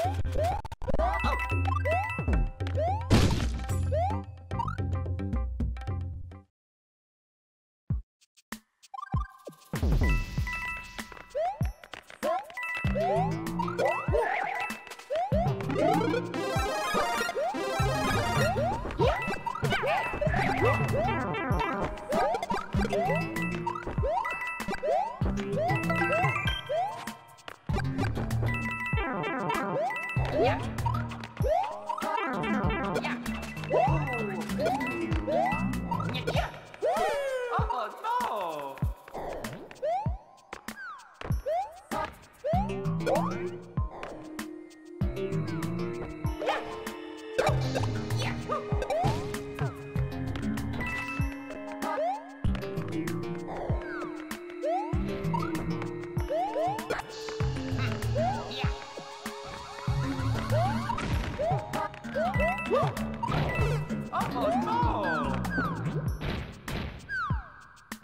Yeah. 娘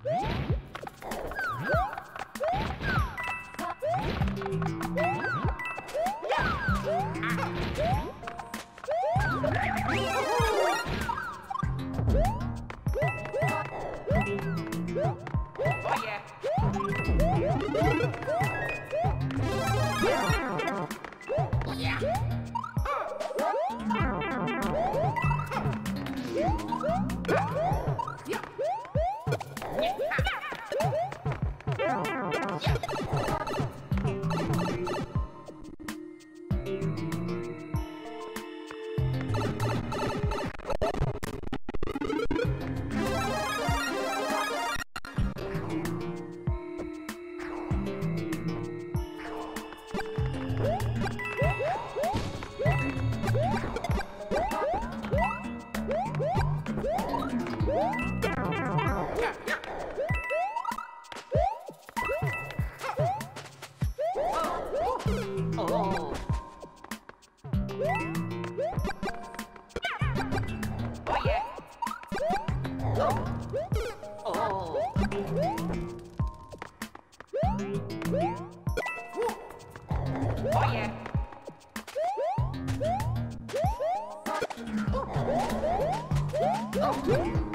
Woo! Up you.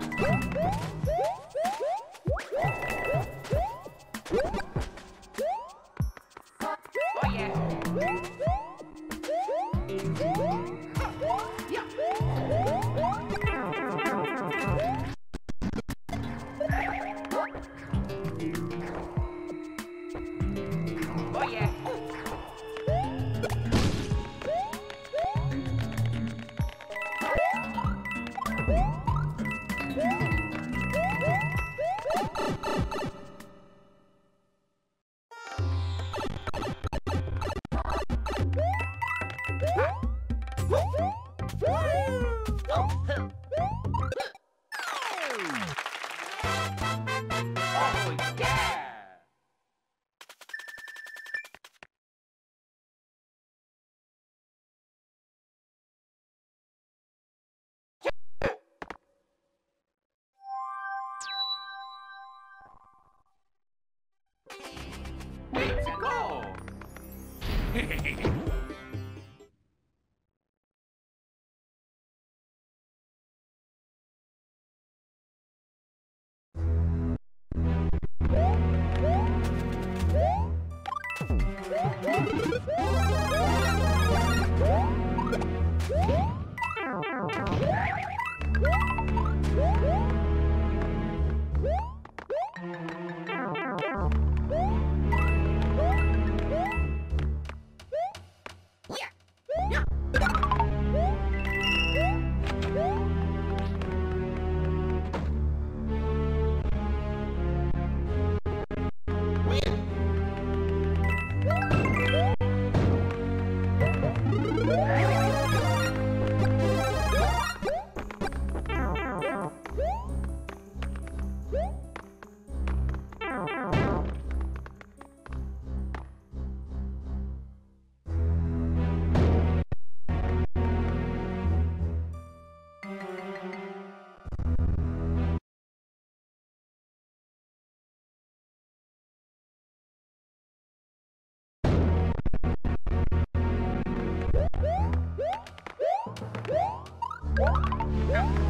Woo! Música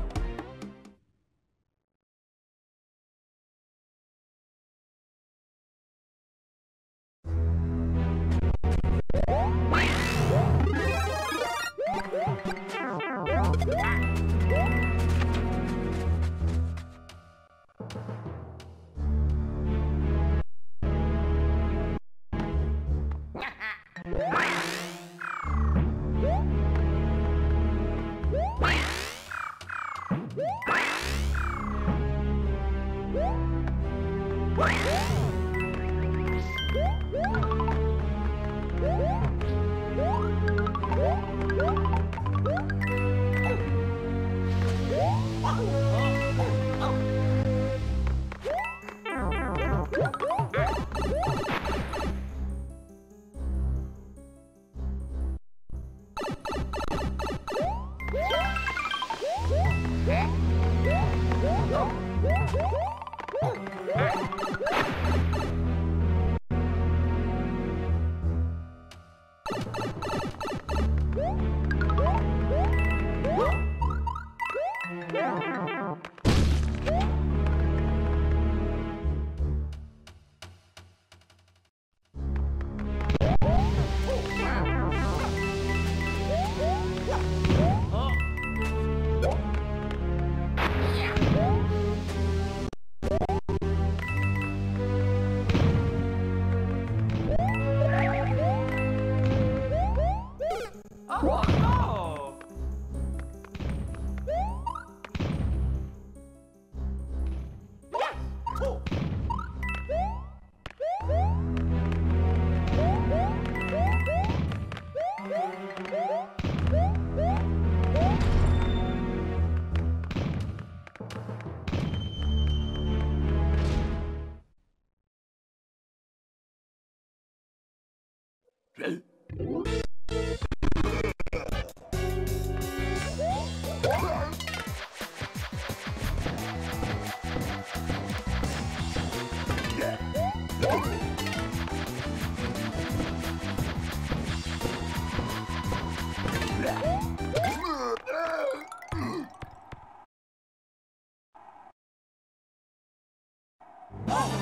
Ah! Wait. Oh!